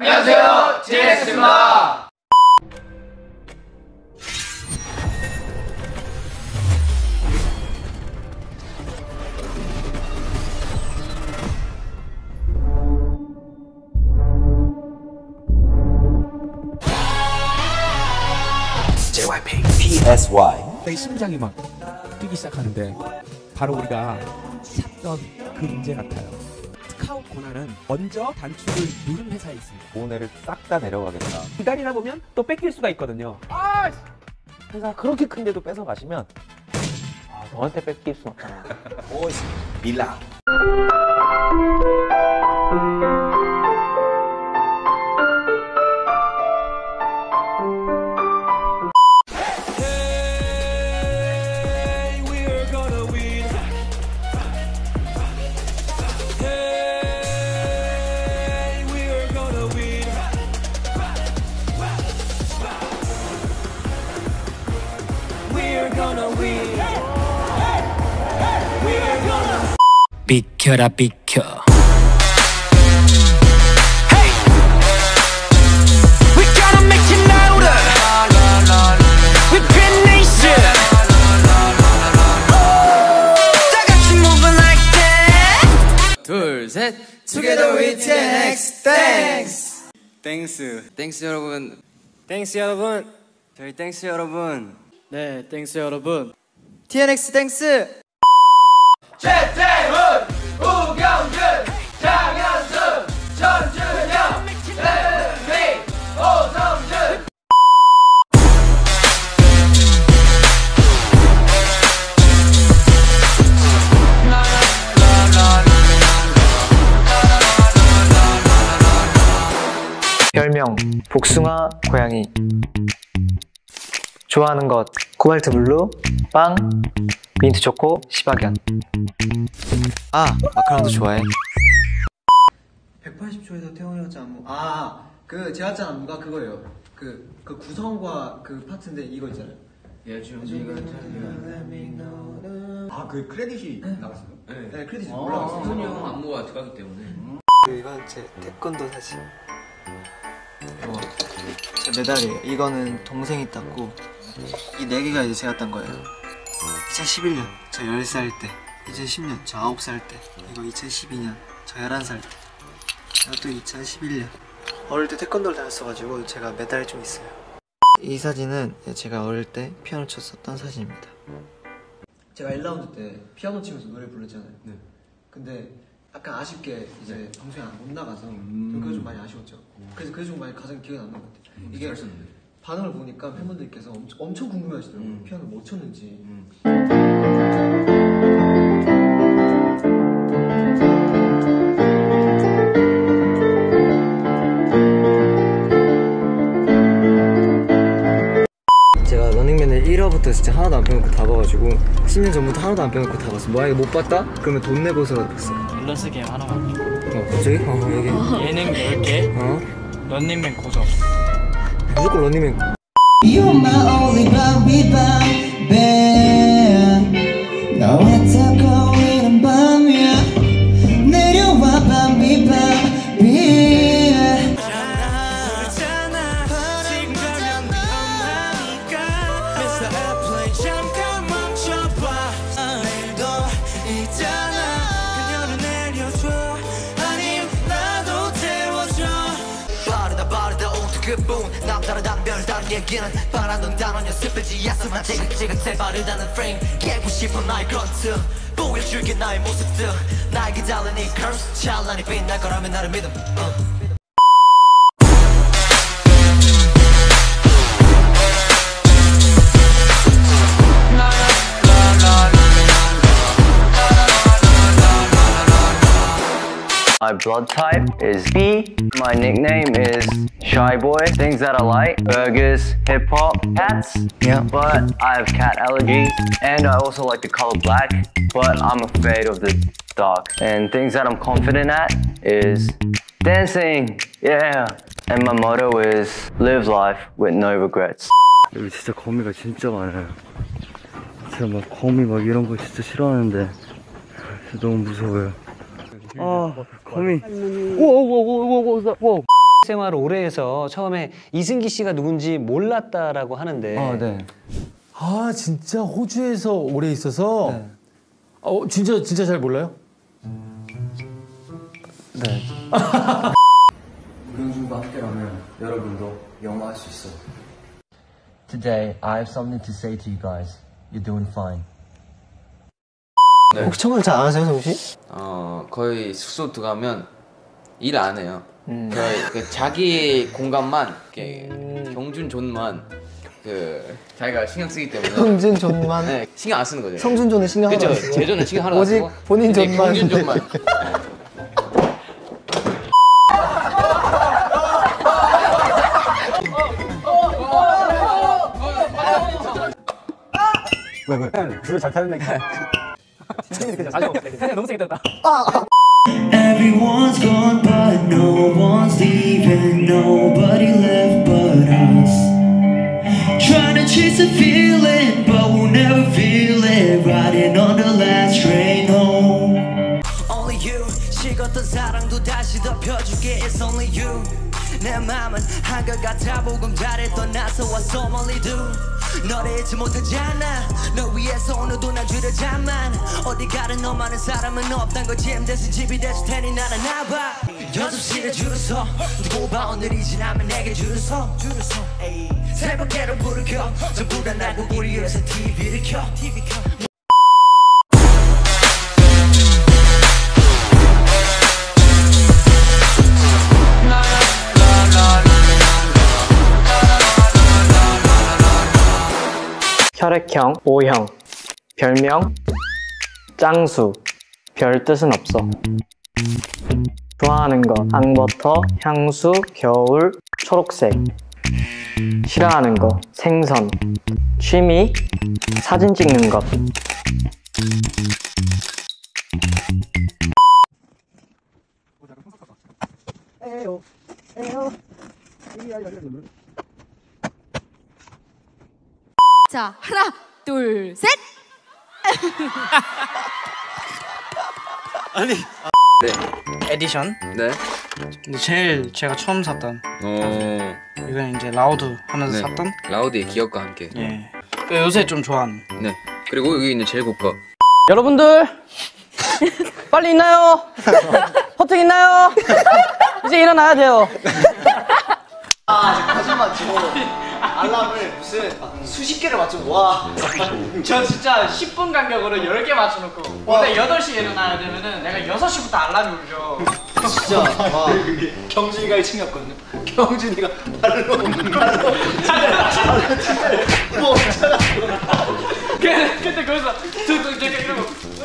안녕하세요, GX입니다. PSY 갑자기 심장이 막 뛰기 시작하는데 바로 우리가 찾던 그 문제 같아요. 고나는 먼저 단축을 누른 회사에 있습니다. 오늘을 싹다 내려가겠다. 기다리다 보면 또 뺏길 수가 있거든요. 회사 그렇게 큰데도 뺏어 가시면 아, 너한테 뺏길 순 없잖아. 오이스 밀라 비켜라 비켜 We gotta make it louder We pen nation 다 같이 moving like that 둘셋 Together we TNX, thanks. 땡스 땡스 여러분 땡스 여러분 저희 땡스 여러분 네 땡스 여러분 TNX, 땡스. 최태훈, 별명 복숭아 고양이 좋아하는 것. 코발트 블루 빵 민트 초코 시바견. 아 마카롱도 좋아해? 180초에서 태용이 같지 안무. 아, 그 제아짱 안무가 그거예요. 그, 그 구성과 그 파트인데 이거 있잖아요. 아그 크레딧이 나갔어요? 네, 크레딧이 올라갔어요. 손이 형 안무가 들어가기 때문에. 이건 제 태권도 사진. 이거 제 메달이에요. 이거는 동생이 땄고 이 네 개가 이제 제가 딴 거예요. 2011년 저 10살 때 2010년 저 9살 때 이거 2012년 저 11살 때. 이것도 2011년. 어릴 때 태권도를 다녔어가지고 제가 메달이 좀 있어요. 이 사진은 제가 어릴 때 피아노 쳤었던 사진입니다. 제가 1라운드 때 피아노 치면서 노래 불렀잖아요. 근데 약간 아쉽게 이제 방송에 안- 못 나가서 그게 좀 많이 아쉬웠죠. 그래서 그게 좀 많이 가장 기억에 남는 것 같아요. 이게 반응을 보니까 팬분들께서 엄청, 엄청 궁금해하시더라고요. 피아노 못 쳤는지. 제가 런닝맨을 1화부터 진짜 하나도 안 빼놓고 다 봐가지고 10년 전부터 하나도 안 빼놓고 다 봤어 만약에 못 봤다? 그러면 돈 내고서라도 봤어 밸런스 게임 하나만 어 갑자기? 어 얘기 예능 10개 어? 런닝맨 고정 무조건 런닝맨 You're my only baby, baby. 너와 타고 얘기는 바라던 단어 연습하지 않으면 지긋지긋해 빠르다는 프레임 깨고 싶은 나의 건트 보여줄게 나의 모습들. 나에게 달린 이 curves 찬란히 빛날 거라면 나를 믿음. uh. My blood type is B. My nickname is Shy Boy. Things that I like burgers, hip hop, cats. Yeah. But I have cat allergies. And I also like the color black. But I'm afraid of the dark. And things that I'm confident at is dancing. Yeah. And my motto is live life with no regrets. 여기 진짜 거미가 진짜 많아요. 제가 막 거미 막 이런 거 진짜 싫어하는데 진짜 너무 무서워요. 아 거미. 오오오오오오오 생활을 오래 해서 처음에 이승기 씨가 누군지 몰랐다라고 하는데 아, 네. 아 진짜 호주에서 오래 있어서 어 진짜 진짜 잘 몰라요? 네. 우경준과 함께라면 여러분도 영화할 수 있어. Today, I have something to say to you guys. You're doing fine. 혹시 청소를 잘 안 하세요, 성준 씨? 어 거의 숙소 들어가면 일 안 해요. 거의 그 자기 공간만 이렇게 경준 zone만 그 자기가 신경 쓰기 때문에 경준 zone만? 네 신경 안 쓰는 거죠. 성준 zone은 신경 안 쓰고. 제 zone은 신경 하나도 안 오직 쓰고 본인 네, zone만. 경준 zone만. 왜 왜? 줄을 잘 타는 애가. 너무 세게 들었다. Everyone's gone, but no one's leaving. Nobody left but us. Trying to chase a feeling, but we'll never feel it. Riding on the last train home. Only you 식었던 사랑도 다시 덮여줄게 It's only you 내 맘은 한결같아. 보금자리 떠나서 왔어 only do 너를 잊지 못하잖아. 너 위해서 오늘도 날 줄여자만. 어디 가든 너만은 사람은 없단 걸 침대에서 집이 돼줄 테니 나는 나봐 연습실에 줄을 서 두고 봐? 오늘이 지나면 내게 줄을 서. 줄을 서. 새벽에로 불을 켜. 전부 다 나고 우리 위해서 TV를 켜 혈액형 O형. 별명? 짱수. 별 뜻은 없어. 좋아하는 거. 앙버터 향수 겨울 초록색. 싫어하는 거. 생선. 취미? 사진 찍는 것. 에요, 에요. 자, 하나, 둘, 셋. 아니 네. 에디션 네. 근데 제일 제가 처음 샀던 어. 이건 이제 라우드 하면서 네. 샀던 라우드의 기억과 함께. 예그 요새 좀 좋아하는 네. 그리고 여기 있는 제일 고가. 여러분들 빨리 있나요? 호텔 있나요? 이제 일어나야 돼요 아, 거짓말 치고 알람을 무슨 수십 개를 맞추고 와. 저 진짜 10분 간격으로 10개 맞춰놓고 원래 8시에 일어나야 되면은 내가 6시부터 알람이 울려 진짜 와. 경준이가 1층이었거든요. 경준이가 발로 발로 뭐 근데, 근데 거기서 저저 저 이러고 으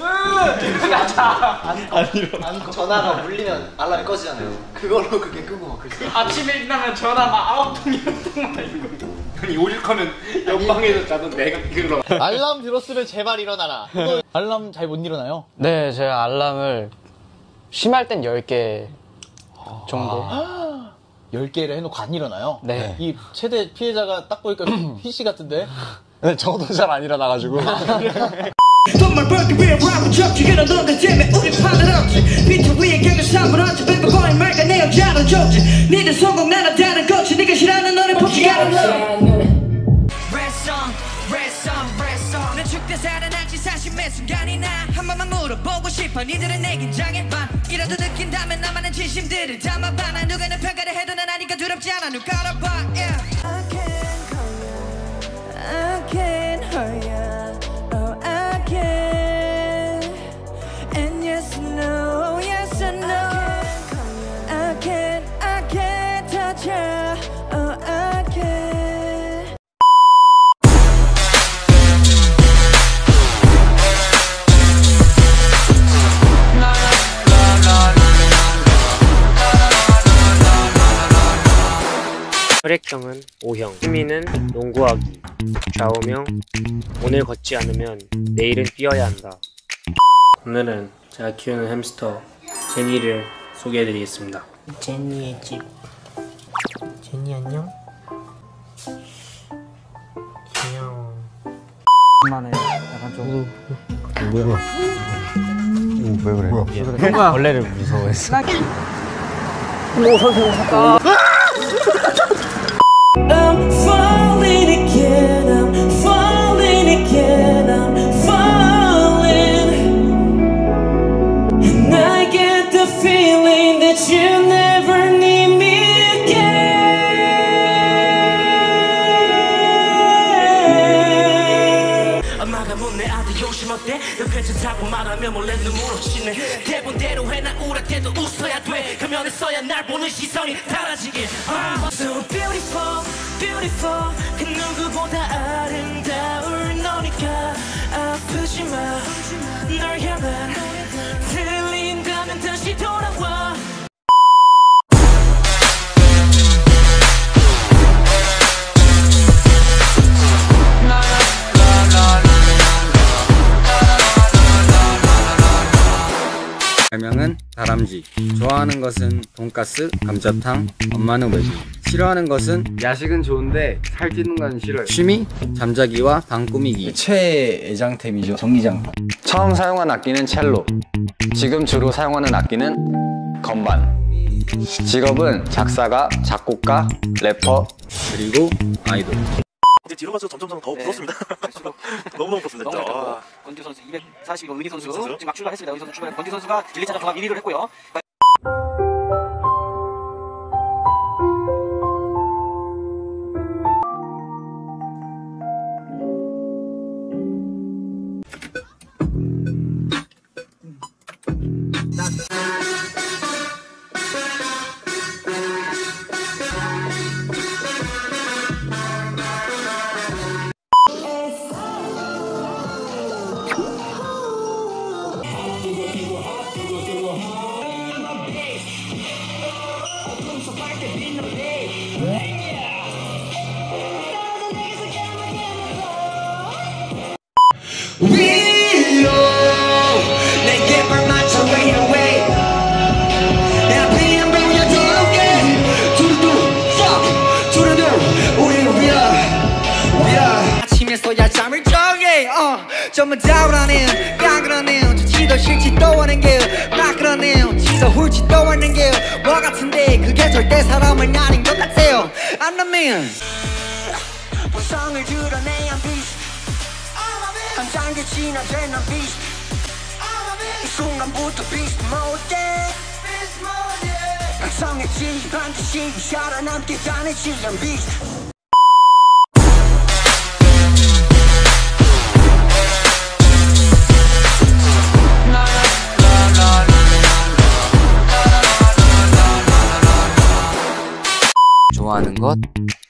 나 자 안 일어나. 안 전화가 울리면 알람이 꺼지잖아요. 그걸로 그게 끄고 막 그랬어. 아침에 일어나면 전화 막 아홉 통 이런 통만 있고 아니 오죽하면 옆방에서 자던 내가 그러. 알람 들었으면 제발 일어나라. 알람 잘 못 일어나요? 네 제가 알람을 심할 땐 10개 정도 10개를 해놓고 안 일어나요? 네. 이 최대 피해자가 딱 보니까 PC 같은데? 네, 저도 잘 안 일어나가지고. 정말 벌금 위에 rap을 적지기는 너네 때문에 우리 판을 없지 비트 위에 객을 사물하지 baby boy 말과 내 여자는 좋지 니들 성공 나는 다 축대 살아난지 사실 매 순간이 나 한 번만 물어보고 싶어. 니들은 내 긴장에 반. 이라도 느낀다면 나만의 진심들을 담아봐. 난 누가 내 평가를 해도 난 아니까 두렵지 않아. 누가 알아봐. Yeah. I can't hurt ya. Oh I can 혈액형은 O형, 취미는 농구하기, 좌우명, 오늘 걷지 않으면 내일은 뛰어야 한다. 오늘은 제가 키우는 햄스터 제니를 소개해드리겠습니다. 제니의 집 제니 안녕 귀여워 만에 약간 좀 뭐야? 왜 그래? 뭐야? 벌레를 무서워했어. 오 선생님 I'm falling 어때? 너 괜찮다고 말하면 몰래 눈물 없이네. 대본대로 해나 우울할 때도 웃어야 돼. 가면을 써야 날 보는 시선이 달라지게. 아. So beautiful, beautiful. 그 누구보다 아름다울 너니까 아프지 마. 널 향한 다람쥐. 좋아하는 것은 돈가스, 감자탕, 엄마는 외국. 싫어하는 것은 야식은 좋은데 살찌는 건 싫어요. 취미? 잠자기와 방 꾸미기. 최애 애장템이죠. 전기장판. 처음 사용한 악기는 첼로. 지금 주로 사용하는 악기는 건반. 직업은 작사가, 작곡가, 래퍼, 그리고 아이돌. 이제 뒤로 갈수록 점점 더 부럽습니다. 너무너무 부럽습니다. 진짜. 아. 권지 선수 242번 은희 선수 지금 막 출발했습니다. 은희 선수 출발. 권지 선수가 1, 2차전 종합 1위를 했고요. 싫지도 않은 게 막 그러네요. 지서 훌지도 않는 게뭐 같은데? 그게 절대 사람은 아닌 것 같아요. I'm the man. 보상을 드러내 I'm beast 한 단계 지나된 I'm beast 이 순간부터 beast mode 강성했지 반드시 살아남게 다내지 I'm beast 좋아하는 것,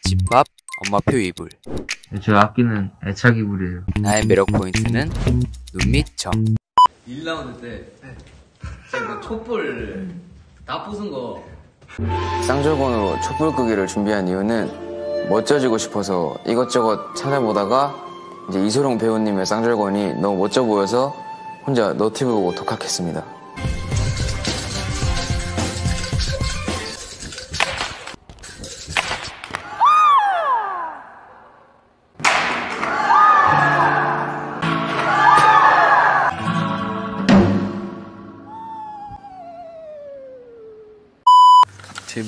집밥, 엄마표 이불. 제 악기는 애착 이불이에요. 나의 매력 포인트는 눈 밑 점. 1라운드 때 제가 그 촛불 다 부순 거 쌍절곤으로 촛불 끄기를 준비한 이유는 멋져지고 싶어서 이것저것 찾아보다가 이제 이소룡 배우님의 쌍절곤이 너무 멋져 보여서 혼자 너튜브 보고 독학했습니다.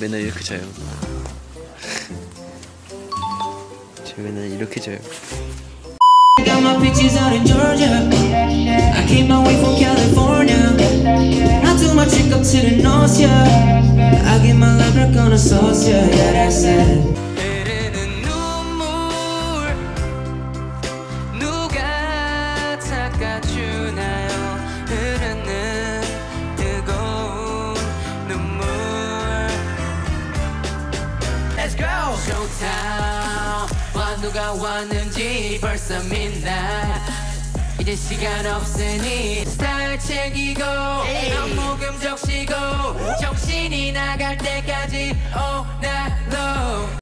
맨날 이렇게 자요. 저 맨날 이렇게 자요. Got my peaches out in Georgia. I came my way from California. Not too much trick up to the nose, yeah. I get my love back on the sauce, yeah, yeah, that's it. 왔는지 벌써 midnight. 이제 시간 없으니 스타일 챙기고 안목음 적시고 정신이 나갈 때까지 all night long